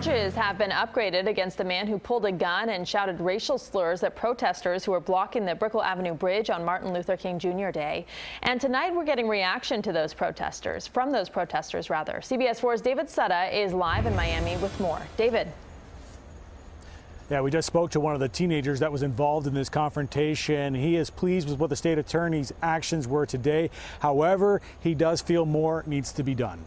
Charges have been upgraded against a man who pulled a gun and shouted racial slurs at protesters who were blocking the Brickell Avenue Bridge on Martin Luther King Jr. Day. And tonight we're getting reaction to those protesters, from those protesters rather. CBS 4's David Sutta is live in Miami with more. David. Yeah, we just spoke to one of the teenagers that was involved in this confrontation. He is pleased with what the state attorney's actions were today. However, he does feel more needs to be done.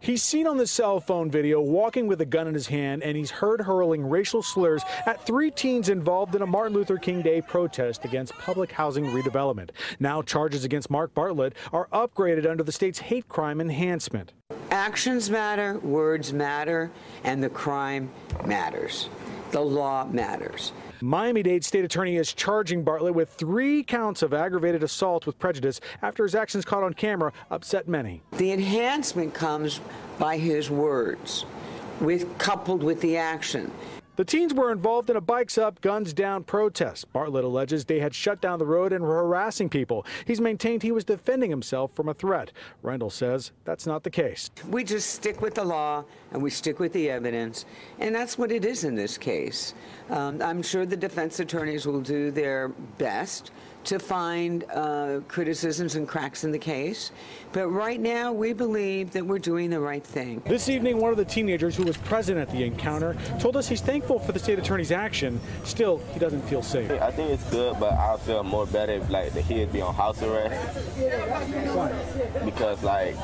He's seen on the cell phone video walking with a gun in his hand, and he's heard hurling racial slurs at three teens involved in a Martin Luther King Day protest against public housing redevelopment. Now, charges against Mark Bartlett are upgraded under the state's hate crime enhancement. Actions matter, words matter, and the crime matters. The law matters. Miami Dade State Attorney is charging Bartlett with three counts of aggravated assault with prejudice after his actions caught on camera upset many. The enhancement comes by his words, with coupled with the action. The teens were involved in a bikes up, guns down protest. Bartlett alleges they had shut down the road and were harassing people. He's maintained he was defending himself from a threat. Rundle says that's not the case. We just stick with the law and we stick with the evidence, and that's what it is in this case. Um, I'm sure the defense attorneys will do their best to find uh, criticisms and cracks in the case. But right now, we believe that we're doing the right thing. This evening, one of the teenagers who was present at the encounter told us he's thankful for the state attorney's action. Still, he doesn't feel safe. I think it's good, but I feel more better if like the kid be on house arrest because like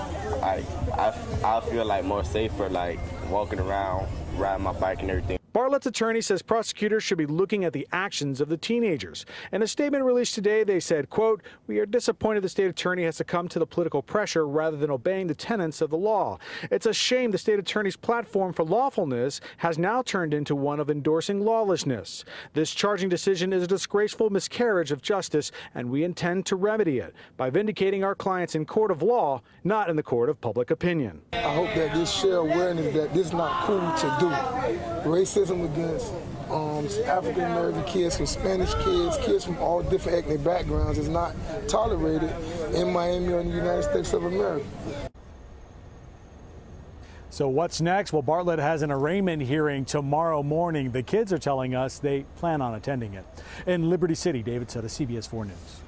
I, I I feel like more safer like walking around, riding my bike and everything. Bartlett's attorney says prosecutors should be looking at the actions of the teenagers. In a statement released today, they said, quote, we are disappointed the state attorney has succumbed to the political pressure rather than obeying the tenets of the law. It's a shame the state attorney's platform for lawfulness has now turned into one of endorsing lawlessness. This charging decision is a disgraceful miscarriage of justice, and we intend to remedy it by vindicating our clients in court of law, not in the court of public opinion. I hope that this share awareness that this is not cool to do. Racism racism against um, African American kids, Spanish kids, kids from all different ethnic backgrounds is not tolerated in Miami or in the United States of America. So what's next? Well, Bartlett has an arraignment hearing tomorrow morning. The kids are telling us they plan on attending it. In Liberty City, David Sutta CBS 4 News.